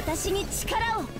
私に力を。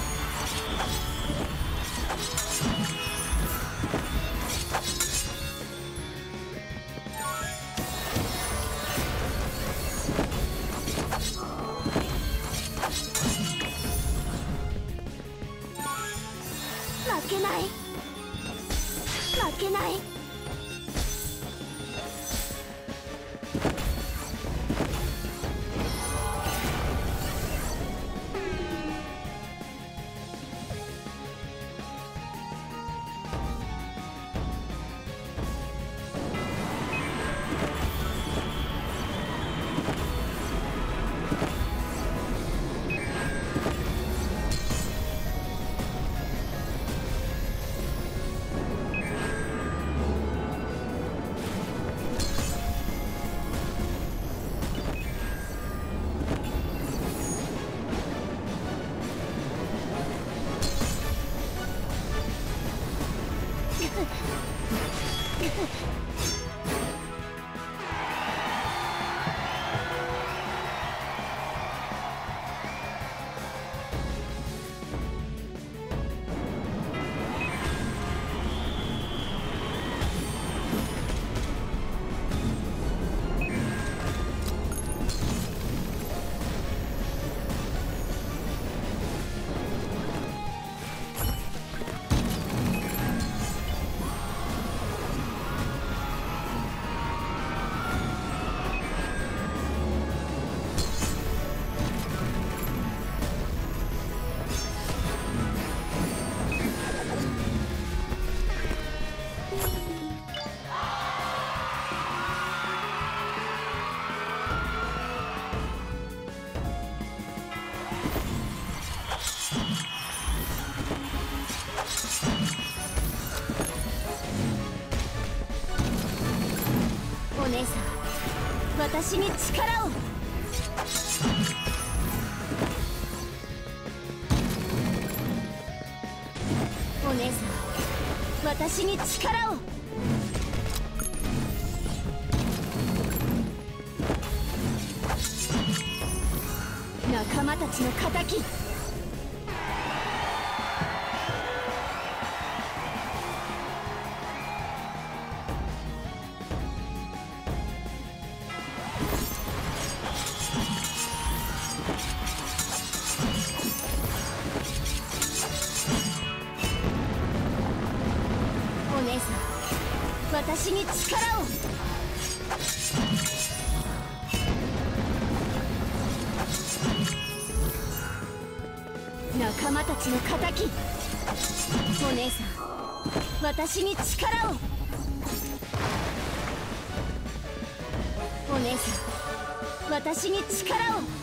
私に力を。お姉さん私に力を。仲間たちの敵私に力を。仲間たちの敵お姉さん私に力を。お姉さん私に力を。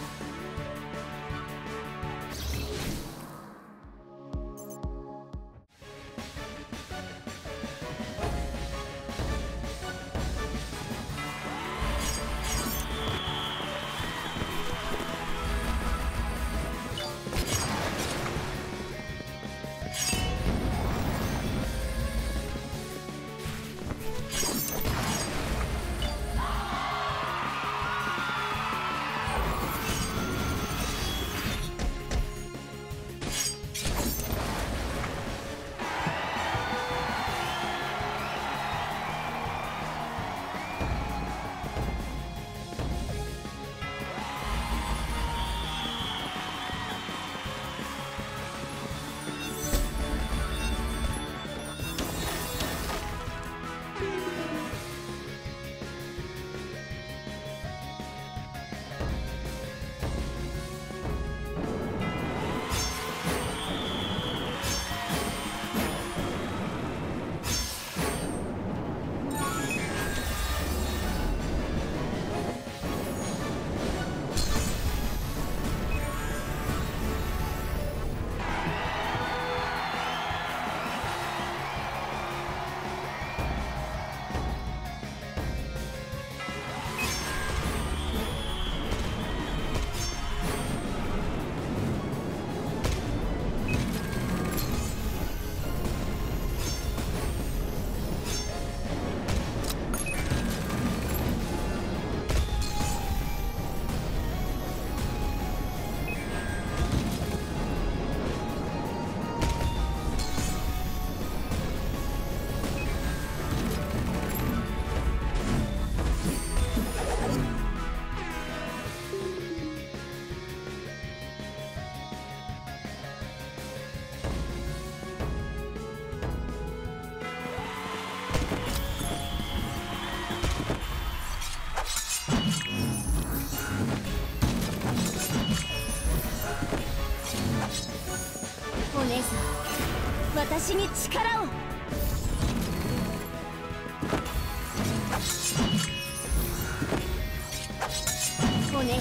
に力を。お姉さん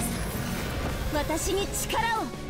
私に力を。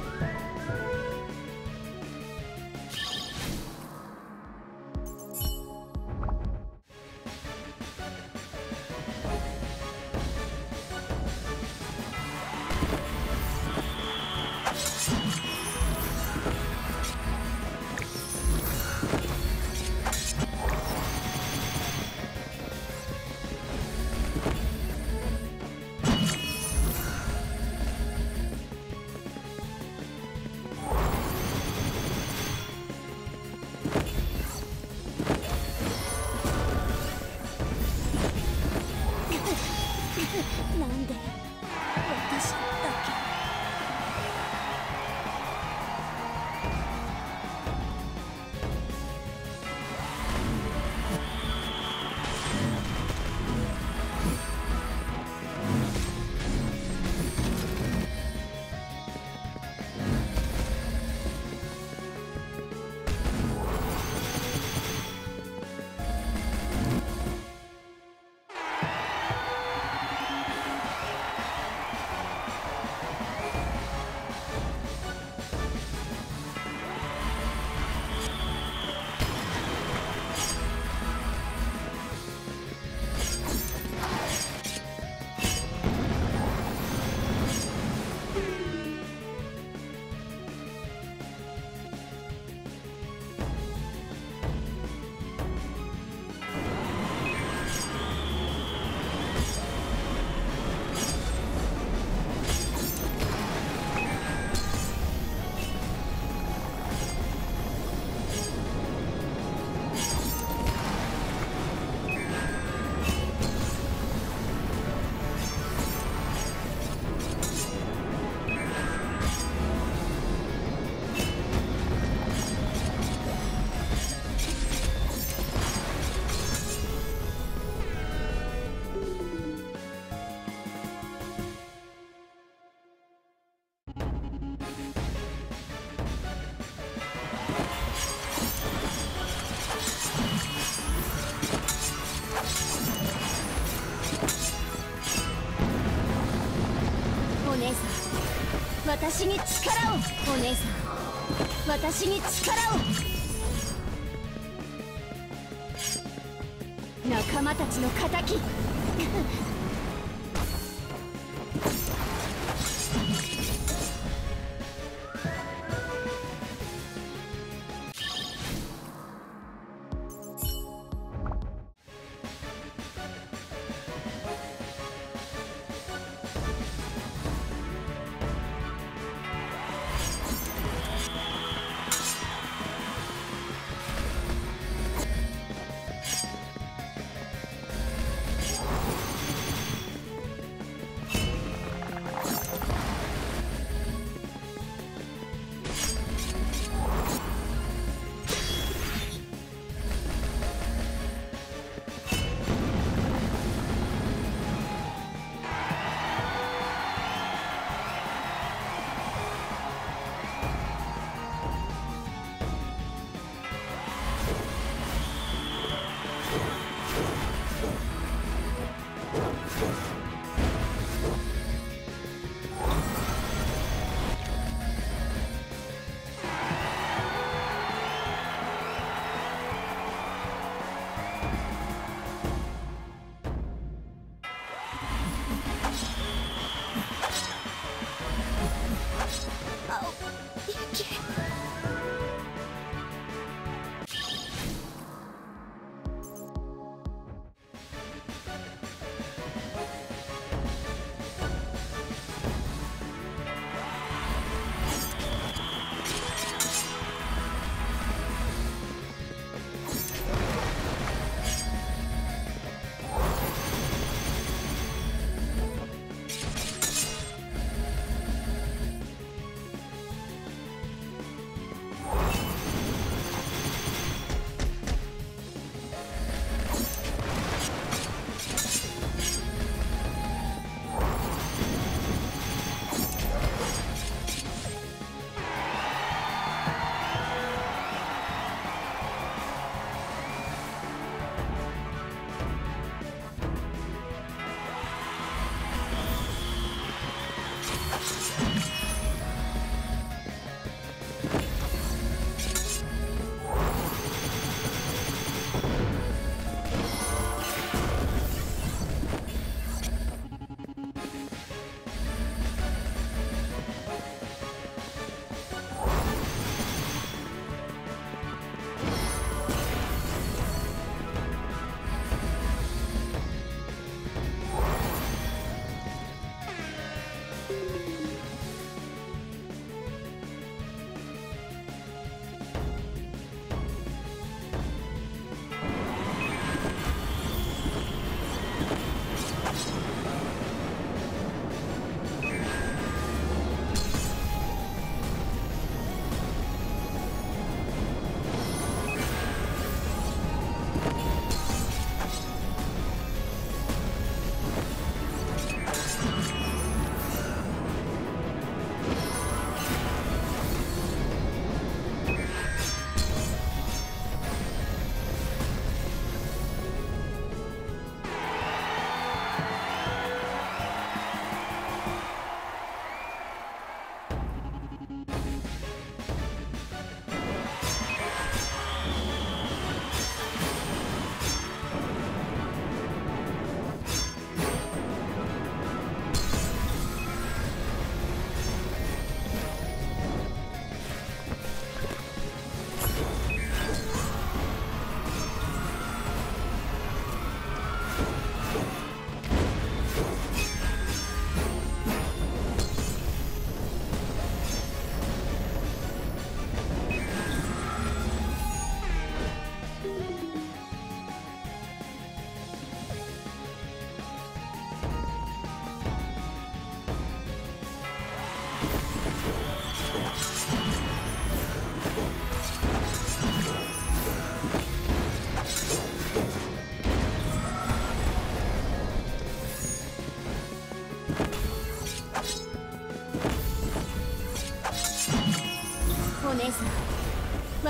私に力を。お姉さん。私に力を。仲間たちの敵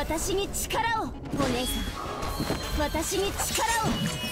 私に力を。お姉さん。私に力を。